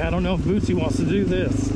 I don't know if Bootsy wants to do this.